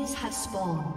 Minions have spawned.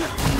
Spree.